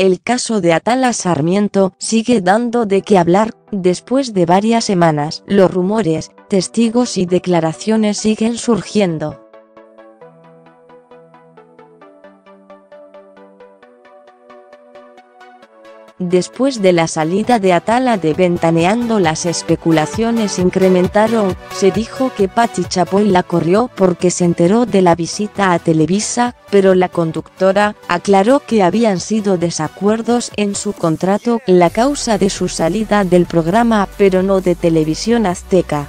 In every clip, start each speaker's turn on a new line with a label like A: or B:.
A: El caso de Atala Sarmiento sigue dando de qué hablar, después de varias semanas. Los rumores, testigos y declaraciones siguen surgiendo. Después de la salida de Atala de Ventaneando las especulaciones incrementaron, se dijo que Patti Chapoy la corrió porque se enteró de la visita a Televisa, pero la conductora, aclaró que habían sido desacuerdos en su contrato la causa de su salida del programa pero no de Televisión Azteca.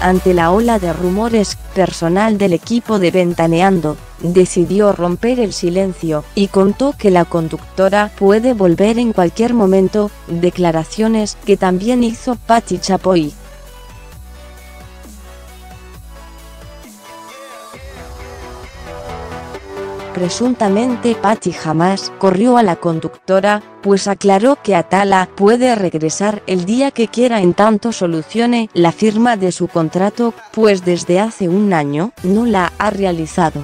A: Ante la ola de rumores, personal del equipo de Ventaneando, decidió romper el silencio, y contó que la conductora puede volver en cualquier momento, declaraciones que también hizo Patti Chapoy. Presuntamente Patty jamás corrió a la conductora, pues aclaró que Atala puede regresar el día que quiera en tanto solucione la firma de su contrato, pues desde hace un año no la ha realizado.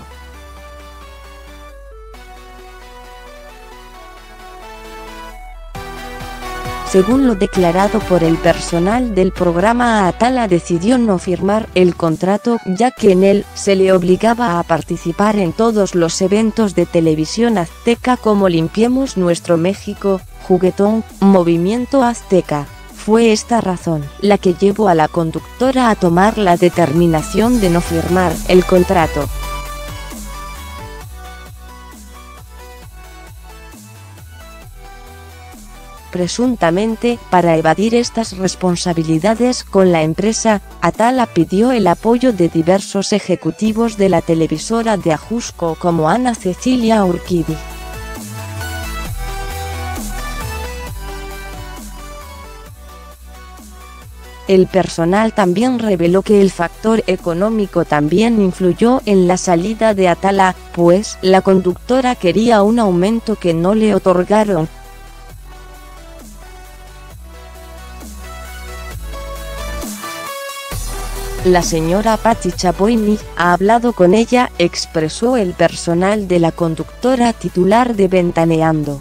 A: Según lo declarado por el personal del programa Atala decidió no firmar el contrato ya que en él se le obligaba a participar en todos los eventos de televisión azteca como Limpiemos Nuestro México, Juguetón, Movimiento Azteca. Fue esta razón la que llevó a la conductora a tomar la determinación de no firmar el contrato. Presuntamente, para evadir estas responsabilidades con la empresa, Atala pidió el apoyo de diversos ejecutivos de la televisora de Ajusco como Ana Cecilia Urquidi. El personal también reveló que el factor económico también influyó en la salida de Atala, pues la conductora quería un aumento que no le otorgaron, La señora Patti Chapoini ha hablado con ella, expresó el personal de la conductora titular de Ventaneando.